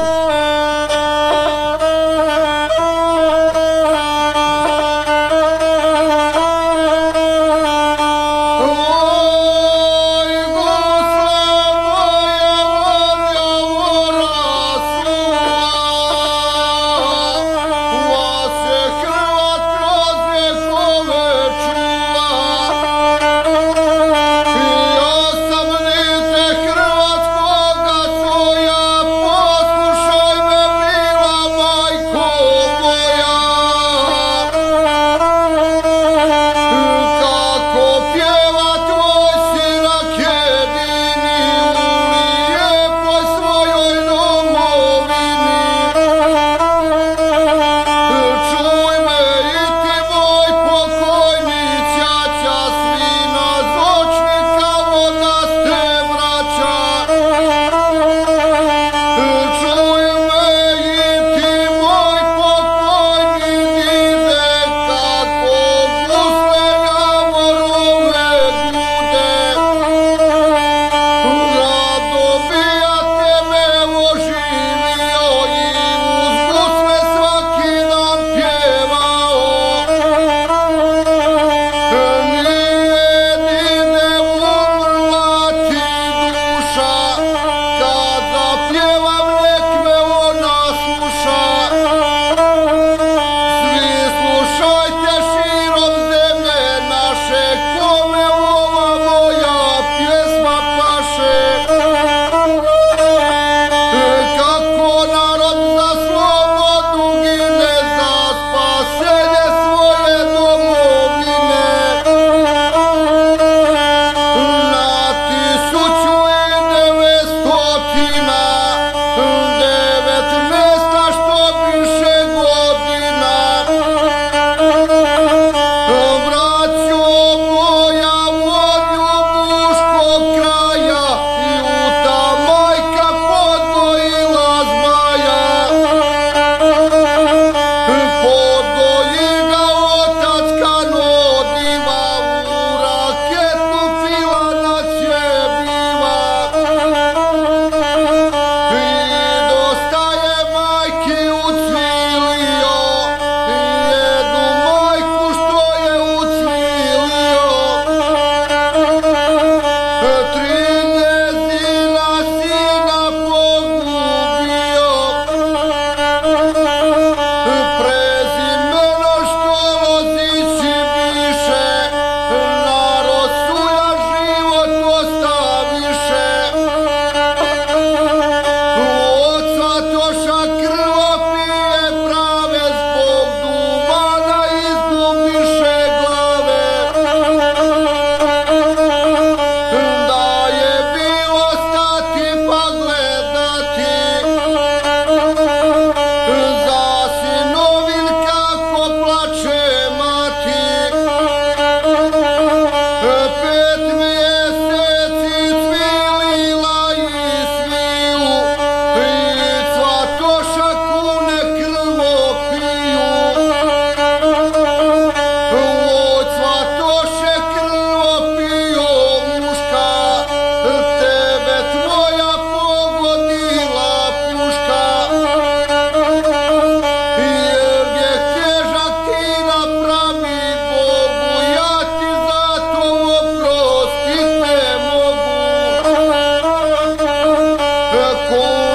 Oh. Cool.